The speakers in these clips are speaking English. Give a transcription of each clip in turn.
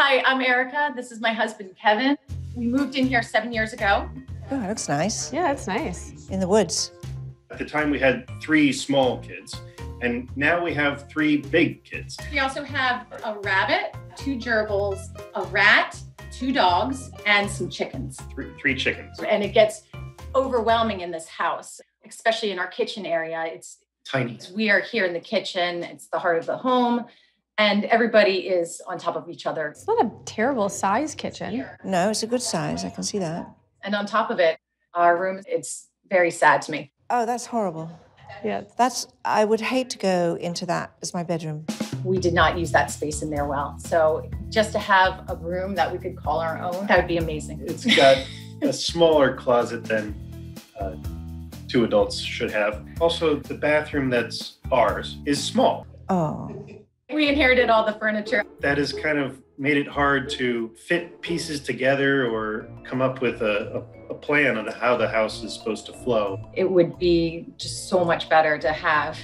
Hi, I'm Erica. This is my husband, Kevin. We moved in here seven years ago. Oh, it looks nice. Yeah, it's nice. In the woods. At the time, we had three small kids, and now we have three big kids. We also have a rabbit, two gerbils, a rat, two dogs, and some chickens. Three, three chickens. And it gets overwhelming in this house, especially in our kitchen area. It's Tiny. we are here in the kitchen, it's the heart of the home, and everybody is on top of each other. It's not a terrible size kitchen. No, it's a good size. I can see that. And on top of it, our room, it's very sad to me. Oh, that's horrible. Yeah. That's, I would hate to go into that as my bedroom. We did not use that space in there well. So just to have a room that we could call our own, that would be amazing. It's got a smaller closet than uh, two adults should have. Also, the bathroom that's ours is small. Oh, We inherited all the furniture. That has kind of made it hard to fit pieces together or come up with a, a, a plan on how the house is supposed to flow. It would be just so much better to have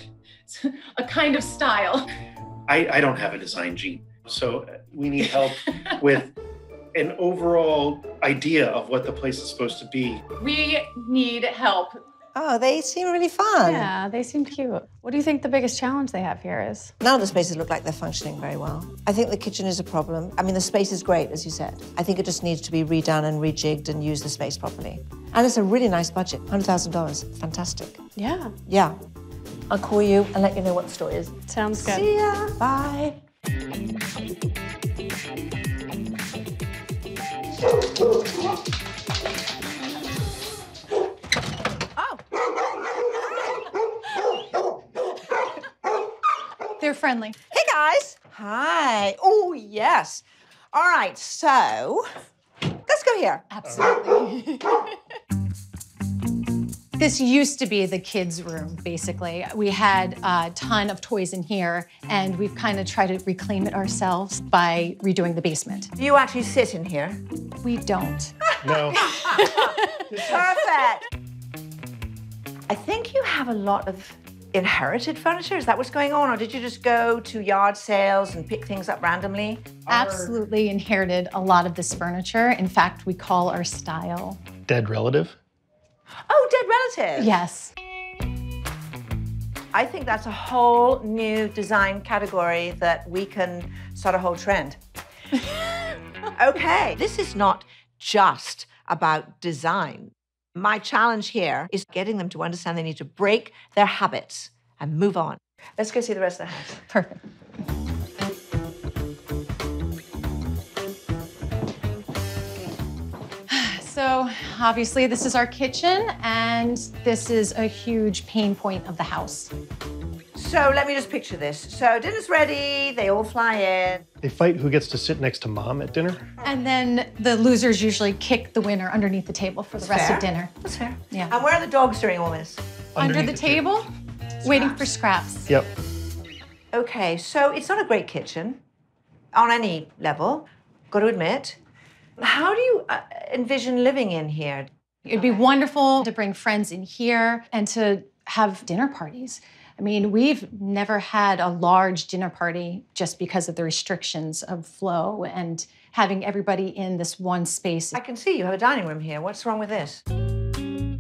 a kind of style. I, I don't have a design gene, so we need help with an overall idea of what the place is supposed to be. We need help. Oh, they seem really fun. Yeah, they seem cute. What do you think the biggest challenge they have here is? None of the spaces look like they're functioning very well. I think the kitchen is a problem. I mean, the space is great, as you said. I think it just needs to be redone and rejigged and use the space properly. And it's a really nice budget $100,000. Fantastic. Yeah, Yeah. I'll call you and let you know what the story is. sounds good. See ya. Bye. They're friendly. Hey guys. Hi. Oh, yes. All right, so let's go here. Absolutely. this used to be the kids' room, basically. We had a ton of toys in here, and we've kind of tried to reclaim it ourselves by redoing the basement. Do you actually sit in here? We don't. No, Perfect. I think you have a lot of inherited furniture. Is that what's going on? Or did you just go to yard sales and pick things up randomly? Absolutely inherited a lot of this furniture. In fact, we call our style. Dead relative? Oh, dead relative. Yes. I think that's a whole new design category that we can start a whole trend. okay, this is not just about design. My challenge here is getting them to understand they need to break their habits and move on. Let's go see the rest of the house. Perfect. So, obviously, this is our kitchen, and this is a huge pain point of the house. So let me just picture this. So dinner's ready, they all fly in. They fight who gets to sit next to mom at dinner? And then the losers usually kick the winner underneath the table for the rest fair. of dinner. That's fair. Yeah. And where are the dogs during all this? Under the the table. table, waiting for scraps. Yep. Okay, so it's not a great kitchen on any level, got to admit. How do you uh, envision living in here? It'd be wonderful to bring friends in here and to have dinner parties. I mean, we've never had a large dinner party just because of the restrictions of flow and having everybody in this one space. I can see you have a dining room here. What's wrong with this?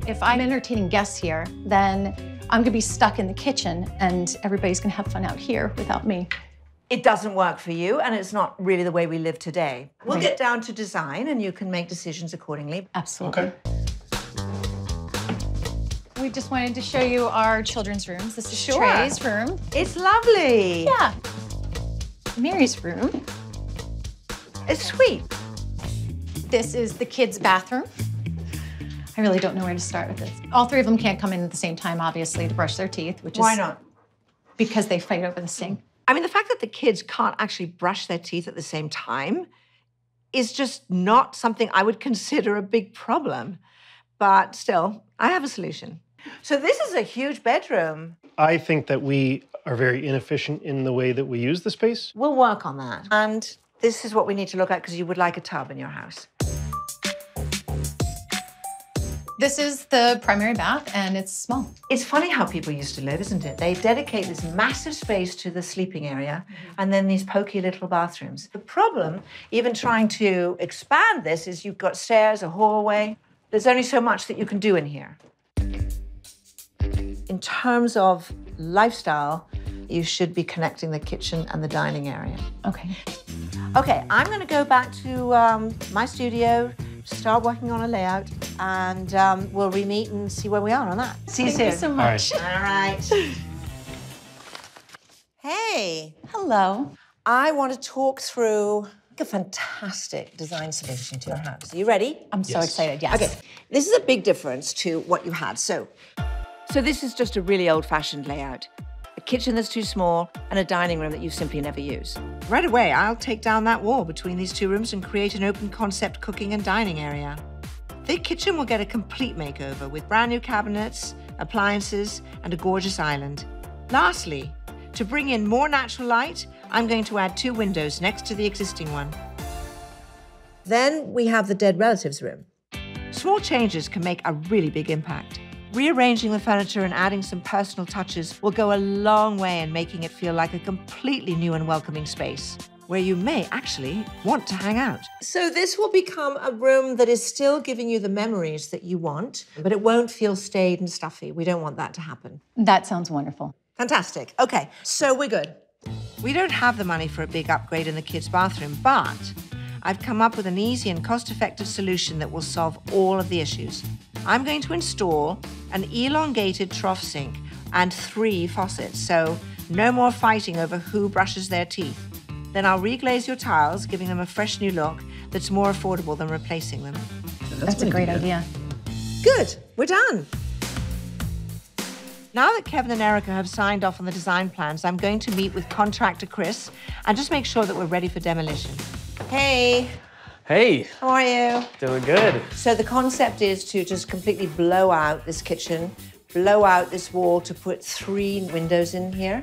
If I'm entertaining guests here, then I'm gonna be stuck in the kitchen and everybody's gonna have fun out here without me. It doesn't work for you, and it's not really the way we live today. We'll Right. get down to design, and you can make decisions accordingly. Absolutely. Okay. Just wanted to show you our children's rooms. This is Sure. Trey's room. It's lovely. Yeah. Mary's room. It's sweet. This is the kids' bathroom. I really don't know where to start with this. All three of them can't come in at the same time, obviously, to brush their teeth, which Why is not? because they fight over the sink. I mean, the fact that the kids can't actually brush their teeth at the same time is just not something I would consider a big problem. But still, I have a solution. So, this is a huge bedroom. I think that we are very inefficient in the way that we use the space. We'll work on that. And this is what we need to look at because you would like a tub in your house. This is the primary bath, and it's small. It's funny how people used to live, isn't it? They dedicate this massive space to the sleeping area mm-hmm. and then these pokey little bathrooms. The problem, even trying to expand this, is you've got stairs, a hallway. There's only so much that you can do in here. In terms of lifestyle, you should be connecting the kitchen and the dining area. Okay. Okay, I'm going to go back to um, my studio, start working on a layout, and um, we'll re-meet and see where we are on that. See you Thank you soon. so All right. much. All right. hey, Hello. I want to talk through a fantastic design solution to your house. Are you ready? I'm so excited. Yes. Okay, this is a big difference to what you had. So, so this is just a really old-fashioned layout. A kitchen that's too small and a dining room that you simply never use. Right away, I'll take down that wall between these two rooms and create an open concept cooking and dining area. The kitchen will get a complete makeover with brand new cabinets, appliances, and a gorgeous island. Lastly, to bring in more natural light, I'm going to add two windows next to the existing one. Then we have the dead relatives room. Small changes can make a really big impact. Rearranging the furniture and adding some personal touches will go a long way in making it feel like a completely new and welcoming space where you may actually want to hang out. So, this will become a room that is still giving you the memories that you want, but it won't feel staid and stuffy. We don't want that to happen. That sounds wonderful. Fantastic. Okay, so we're good. We don't have the money for a big upgrade in the kids' bathroom, but I've come up with an easy and cost effective solution that will solve all of the issues. I'm going to install an elongated trough sink and three faucets, so no more fighting over who brushes their teeth. Then I'll reglaze your tiles, giving them a fresh new look that's more affordable than replacing them. That's, a great idea. Good, we're done. Now that Kevin and Erica have signed off on the design plans, I'm going to meet with contractor Chris and just make sure that we're ready for demolition. Hey, Hey, how are you? doing good. So the concept is to just completely blow out this kitchen, blow out this wall to put three windows in here.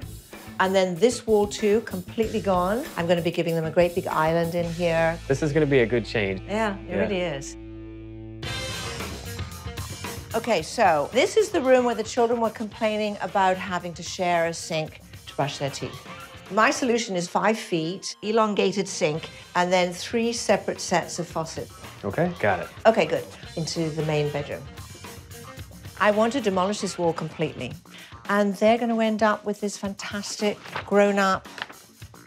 And then this wall too, completely gone. I'm going to be giving them a great big island in here. This is going to be a good change. Yeah, it Yeah. really is. Okay, so this is the room where the children were complaining about having to share a sink to brush their teeth. My solution is five feet, elongated sink, and then three separate sets of faucets. Okay, got it. Okay, good. Into the main bedroom. I want to demolish this wall completely. And they're going to end up with this fantastic, grown up,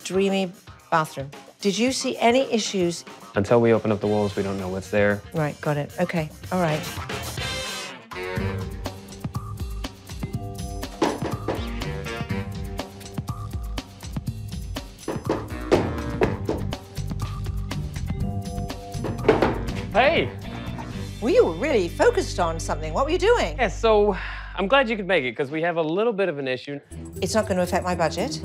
dreamy bathroom. Did you see any issues? Until we open up the walls, we don't know what's there. Right, got it. Okay, all right. Hey! Well, you were really focused on something. What were you doing? Yeah, so I'm glad you could make it because we have a little bit of an issue. It's not going to affect my budget.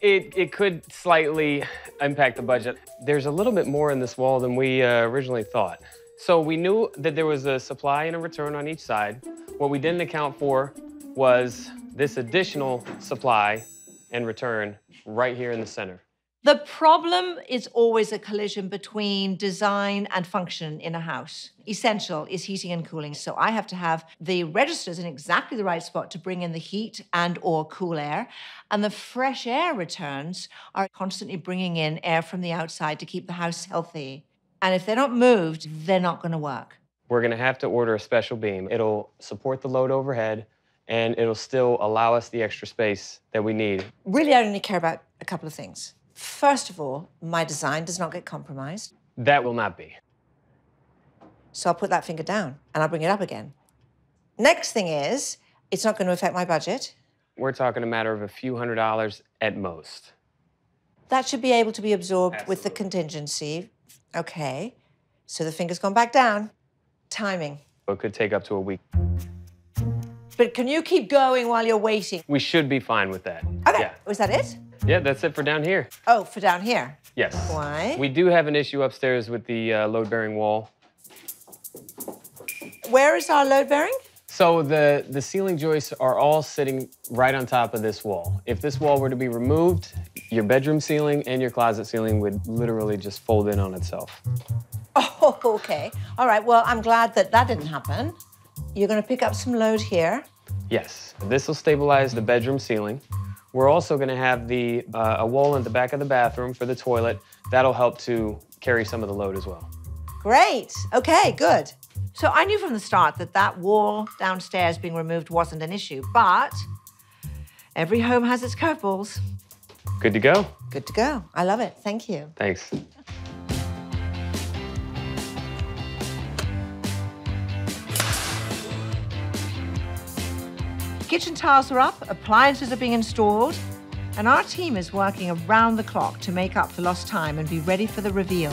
It, it could slightly impact the budget. There's a little bit more in this wall than we uh, originally thought. So we knew that there was a supply and a return on each side. What we didn't account for was this additional supply and return right here in the center. The problem is always a collision between design and function in a house. Essential is heating and cooling. So I have to have the registers in exactly the right spot to bring in the heat and or cool air. And the fresh air returns are constantly bringing in air from the outside to keep the house healthy. And if they're not moved, they're not going to work. We're going to have to order a special beam. It'll support the load overhead and it'll still allow us the extra space that we need. Really, I only care about a couple of things. First of all, my design does not get compromised. That will not be. So I'll put that finger down and I'll bring it up again. Next thing is, it's not going to affect my budget. We're talking a matter of a few hundred dollars at most. That should be able to be absorbed with the contingency. Okay. So the finger's gone back down. Timing. It could take up to a week. But can you keep going while you're waiting? We should be fine with that. Okay. Yeah. Was that it? Yeah, that's it for down here. Oh, for down here. Yes. Why? We do have an issue upstairs with the uh, load bearing wall. Where is our load bearing? So the, the ceiling joists are all sitting right on top of this wall. If this wall were to be removed, your bedroom ceiling and your closet ceiling would literally just fold in on itself. Oh, okay. All right. Well, I'm glad that that didn't happen. You're going to pick up some load here. Yes, this will stabilize the bedroom ceiling. We're also going to have the uh, a wall in the back of the bathroom for the toilet. That'll help to carry some of the load as well. Great. Okay, good. So I knew from the start that that wall downstairs being removed wasn't an issue, but every home has its curveballs. Good to go. Good to go. I love it. Thank you. Thanks. Kitchen tiles are up, appliances are being installed, and our team is working around the clock to make up for lost time and be ready for the reveal.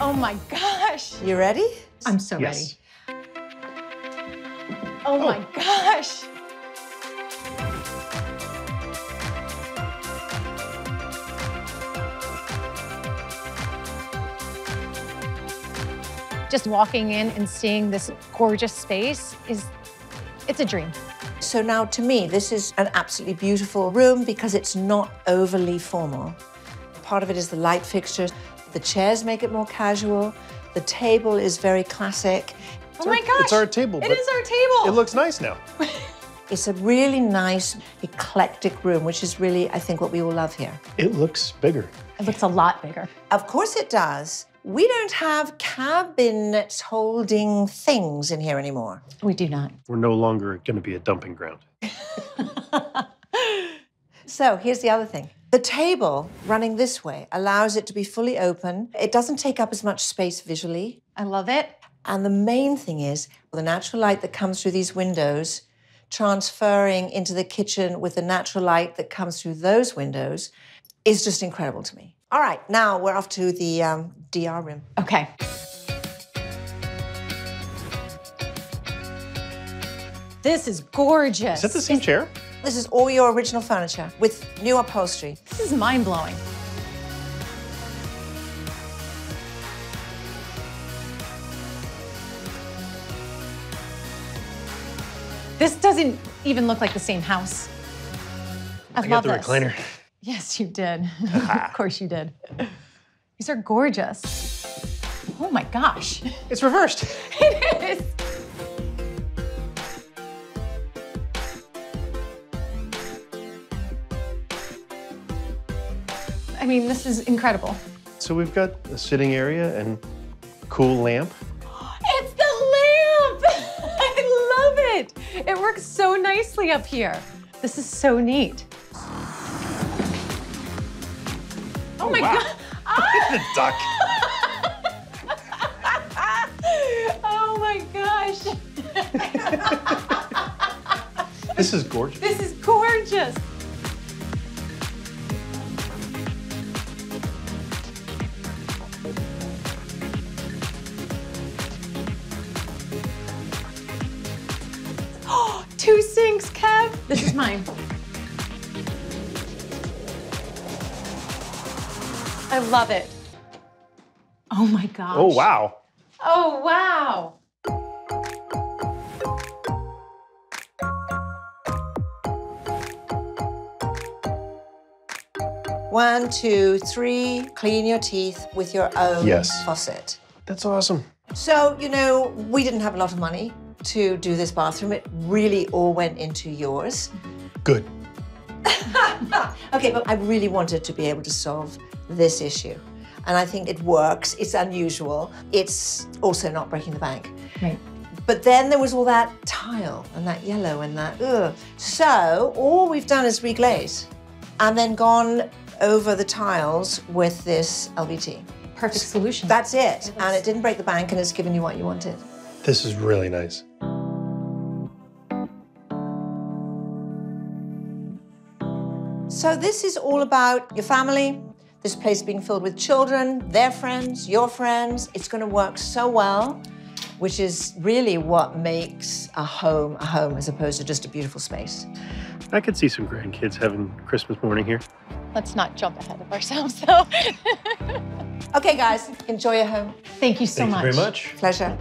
Oh my gosh. You ready? I'm so Yes. ready. Oh, my oh. gosh. Just walking in and seeing this gorgeous space is it's a dream. So now to me, this is an absolutely beautiful room because it's not overly formal. Part of it is the light fixtures. The chairs make it more casual. The table is very classic. Oh my gosh. It's our table. It but is our table. It looks nice now. It's a really nice, eclectic room, which is really, I think, what we all love here. It looks bigger. It looks a lot bigger. Of course it does. We don't have cabinets holding things in here anymore. We do not. We're no longer going to be a dumping ground. So here's the other thing. The table running this way allows it to be fully open. It doesn't take up as much space visually. I love it. And the main thing is the natural light that comes through these windows transferring into the kitchen with the natural light that comes through those windows is just incredible to me. All right, now we're off to the um, DR room. Okay. This is gorgeous. Is that the same chair? This is all your original furniture with new upholstery. This is mind blowing. This doesn't even look like the same house. I, I love got the this. recliner. Yes, you did. of course you did. These are gorgeous. Oh my gosh. It's reversed. It is. I mean, this is incredible. So we've got a sitting area and cool lamp. It's the lamp! I love it. It works so nicely up here. This is so neat. Oh my wow. god. Ah! The duck. Oh my gosh. This is gorgeous. This is gorgeous. Oh, two sinks, Kev. This is mine. I love it. Oh my gosh. Oh, wow. Oh, wow. One, two, three, clean your teeth with your own Yes. faucet. That's awesome. So, you know, we didn't have a lot of money to do this bathroom. It really all went into yours. Good. Okay, but I really wanted to be able to solve this issue. And I think it works. It's unusual. It's also not breaking the bank. Right. But then there was all that tile and that yellow and that ugh. So all we've done is reglaze and then gone over the tiles with this LVT. Perfect solution. That's it. And it didn't break the bank and it's given you what you wanted. This is really nice. So this is all about your family, this place being filled with children, their friends, your friends. It's going to work so well, which is really what makes a home a home as opposed to just a beautiful space. I could see some grandkids having Christmas morning here. Let's not jump ahead of ourselves, though. Okay, guys, enjoy your home. Thank you so Thank much. you very much. Pleasure.